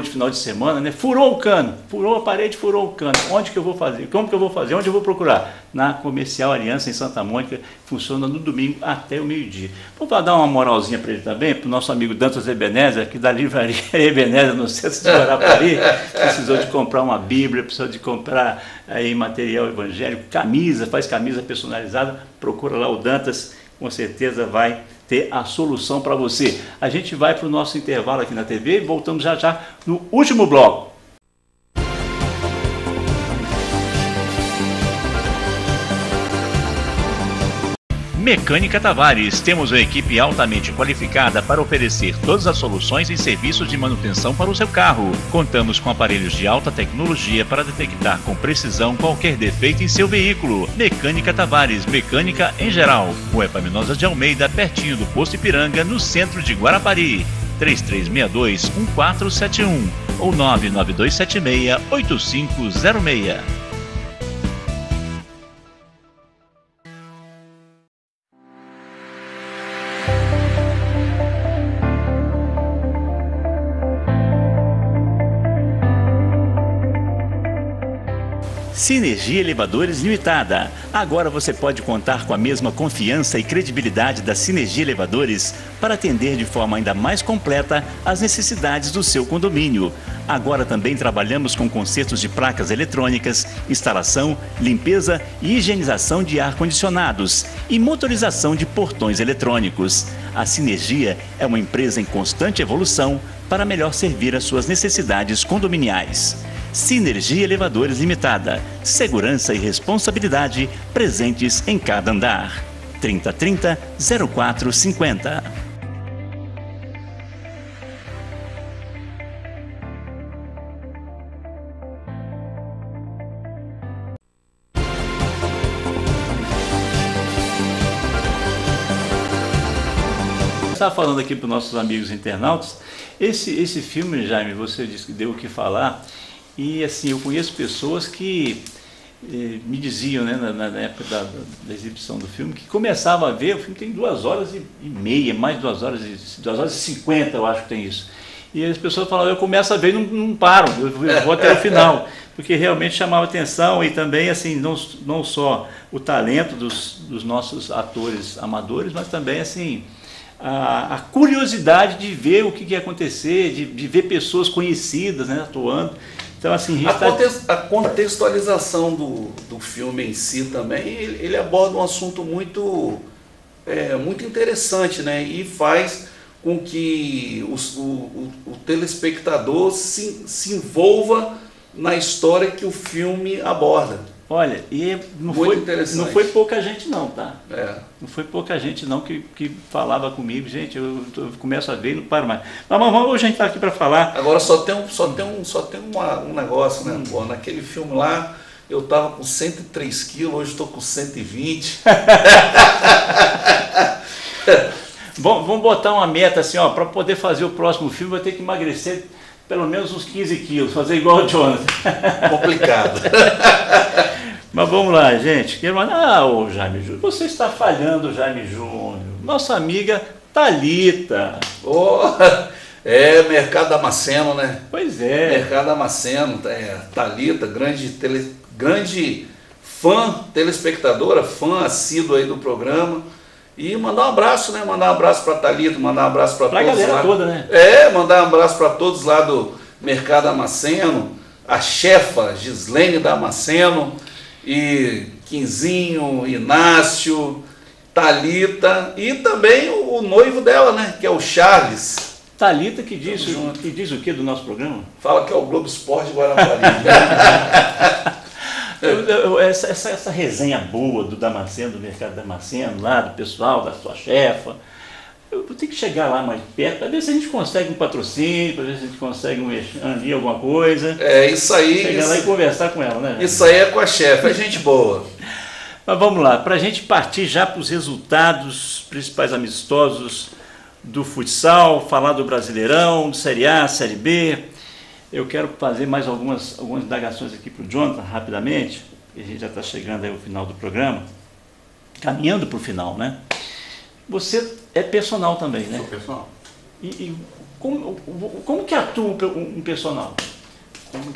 de final de semana, né? Furou o cano, furou a parede, furou o cano. Onde que eu vou fazer? Como que eu vou fazer? Onde eu vou procurar? Na Comercial Aliança em Santa Mônica, funciona no domingo até o meio-dia. Vou dar uma moralzinha para ele também, para o nosso amigo Dantas Ebenezer, aqui da livraria Ebenezer no centro de Guarapari, precisou de comprar uma Bíblia, precisou de comprar aí material evangélico, camisa, faz camisa personalizada, procura lá o Dantas, com certeza vai ter a solução para você. A gente vai para o nosso intervalo aqui na TV e voltamos já já no último bloco. Mecânica Tavares. Temos uma equipe altamente qualificada para oferecer todas as soluções e serviços de manutenção para o seu carro. Contamos com aparelhos de alta tecnologia para detectar com precisão qualquer defeito em seu veículo. Mecânica Tavares, mecânica em geral. Rua Epaminosa de Almeida, pertinho do Posto Ipiranga, no centro de Guarapari. 3362 1471 ou 99276 8506. Sinergia Elevadores Limitada. Agora você pode contar com a mesma confiança e credibilidade da Sinergia Elevadores para atender de forma ainda mais completa as necessidades do seu condomínio. Agora também trabalhamos com consertos de placas eletrônicas, instalação, limpeza e higienização de ar-condicionados e motorização de portões eletrônicos. A Sinergia é uma empresa em constante evolução para melhor servir às suas necessidades condominiais. Sinergia Elevadores Limitada. Segurança e responsabilidade presentes em cada andar. 3030 0450. Estava falando aqui para os nossos amigos internautas, esse, esse filme, Jaime, você disse que deu o que falar, e assim, eu conheço pessoas que eh, me diziam, né, na, na época da, da, exibição do filme, que começava a ver, o filme tem duas horas e, e meia, mais duas horas, e, duas horas e cinquenta, eu acho que tem isso. E as pessoas falavam, eu começo a ver e não, não paro, eu, eu vou até o final, porque realmente chamava atenção e também, assim, não, não só o talento dos, dos nossos atores amadores, mas também, assim, a, a, curiosidade de ver o que, que ia acontecer, de, de ver pessoas conhecidas né, atuando. Então, assim, a, tá... a, contextualização do, do filme em si também, ele, ele aborda um assunto muito, é, muito interessante, né? E faz com que o, o, o telespectador se, se envolva na história que o filme aborda. Olha, e não foi, não foi pouca gente não, tá? É. Não foi pouca gente não que, que falava comigo, gente, eu, eu começo a ver e não paro mais. Mas, mas hoje a gente está aqui para falar. Agora só tem um, só tem um, só tem uma, um negócio, né? Hum. Pô, naquele filme lá, eu tava com 103 quilos, hoje estou com 120. Bom, vamos botar uma meta assim, ó, para poder fazer o próximo filme, vai ter que emagrecer pelo menos uns 15 quilos, fazer igual o Jonathan. Complicado. Mas vamos lá, gente. Ah, ô Jaime Júnior, você está falhando, Jaime Júnior. Nossa amiga Talita. Oh, é, Mercado Damasceno, né? Pois é. Mercado Damasceno, é, Talita, grande, tele, grande fã, telespectadora, fã assíduo aí do programa. E mandar um abraço, né? Mandar um abraço para Talita, mandar um abraço para todos. Pra galera lá. toda, né? É, mandar um abraço para todos lá do Mercado Damasceno, a chefa Gislene Damasceno e Quinzinho, Inácio, Talita e também o, o, noivo dela, né, que é o Charles. Talita que diz, que diz o que do nosso programa? Fala que é o Globo Esporte Guarapari. eu, essa, essa, essa, resenha boa do Damasceno, do mercado Damasceno, lá do pessoal, da sua chefa, eu vou ter que chegar lá mais perto para ver se a gente consegue um patrocínio, para ver se a gente consegue um ali alguma coisa. É, isso aí. Chegar isso, lá e conversar com ela, né? Isso aí é com a chefe, é gente boa. Mas vamos lá, para a gente partir já para os resultados principais amistosos do futsal, falar do Brasileirão, do Série A, Série B. Eu quero fazer mais algumas, algumas indagações aqui para o Jonathan, rapidamente, a gente já está chegando aí ao final do programa, caminhando para o final, né? Você é personal também, né? Sou personal. E, e como, como que atua um personal? Como